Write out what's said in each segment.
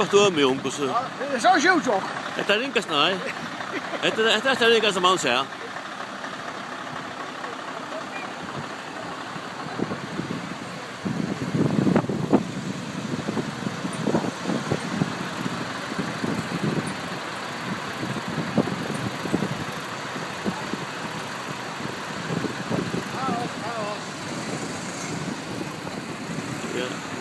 godt døme om hvordan... Det er så sjukt jo. Dette er ringast, nei. Dette er ringast som han sier. Yeah.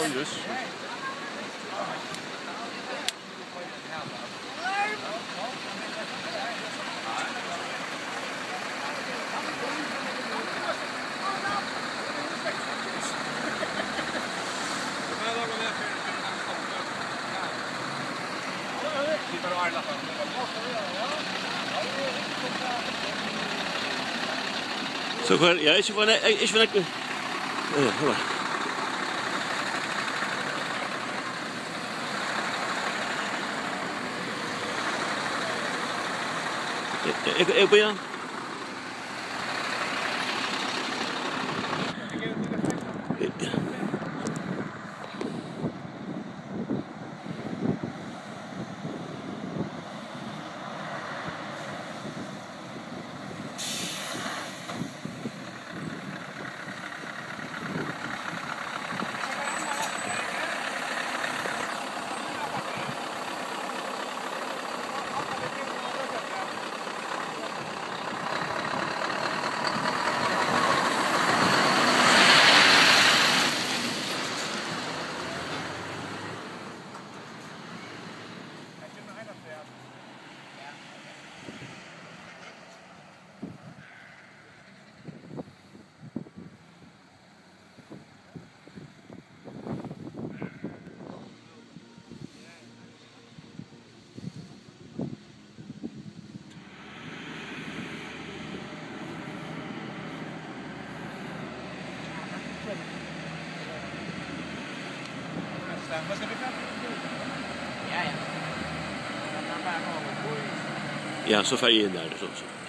Jansson dus. Zo, ja, is je van, eh, is er van, ja, Eh, eh, eh. uh, was Ja, så färgen där så. så.